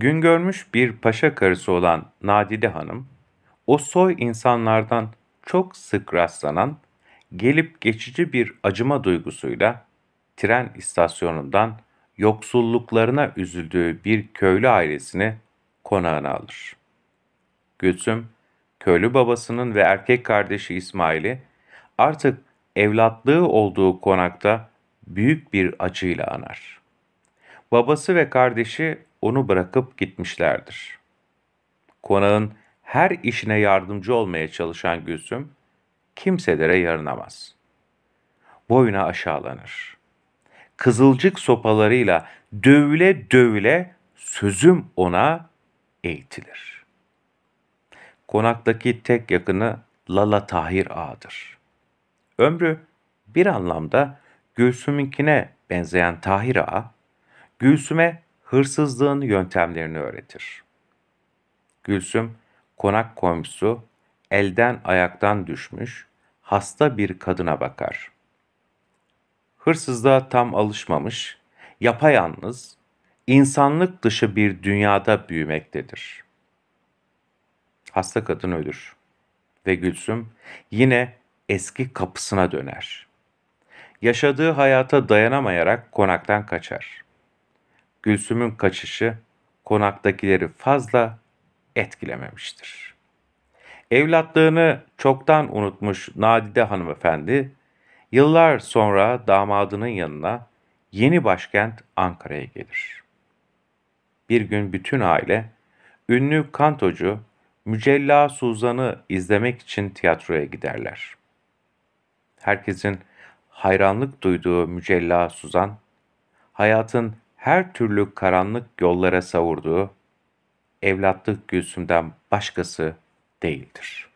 Gün görmüş bir paşa karısı olan Nadide Hanım, o soy insanlardan çok sık rastlanan, gelip geçici bir acıma duygusuyla tren istasyonundan yoksulluklarına üzüldüğü bir köylü ailesini konağına alır. Gülsüm, köylü babasının ve erkek kardeşi İsmail'i artık evlatlığı olduğu konakta büyük bir acıyla anar. Babası ve kardeşi onu bırakıp gitmişlerdir. Konağın her işine yardımcı olmaya çalışan Gülsüm, kimselere yarınamaz. Boyuna aşağılanır. Kızılcık sopalarıyla dövüle dövüle sözüm ona eğitilir. Konaktaki tek yakını Lala Tahir Ağa'dır. Ömrü bir anlamda Gülsüm'ünkine benzeyen Tahir Ağa, Gülsüm'e hırsızlığın yöntemlerini öğretir. Gülsüm, konak komşusu, elden ayaktan düşmüş, hasta bir kadına bakar. Hırsızlığa tam alışmamış, yapayalnız, insanlık dışı bir dünyada büyümektedir. Hasta kadın ölür ve Gülsüm yine eski kapısına döner. Yaşadığı hayata dayanamayarak konaktan kaçar. Gülsüm'ün kaçışı konaktakileri fazla etkilememiştir. Evlatlığını çoktan unutmuş Nadide hanımefendi, yıllar sonra damadının yanına yeni başkent Ankara'ya gelir. Bir gün bütün aile, ünlü kantocu Mücella Suzan'ı izlemek için tiyatroya giderler. Herkesin hayranlık duyduğu Mücella Suzan, hayatın her türlü karanlık yollara savurduğu evlatlık Gülsüm'den başkası değildir.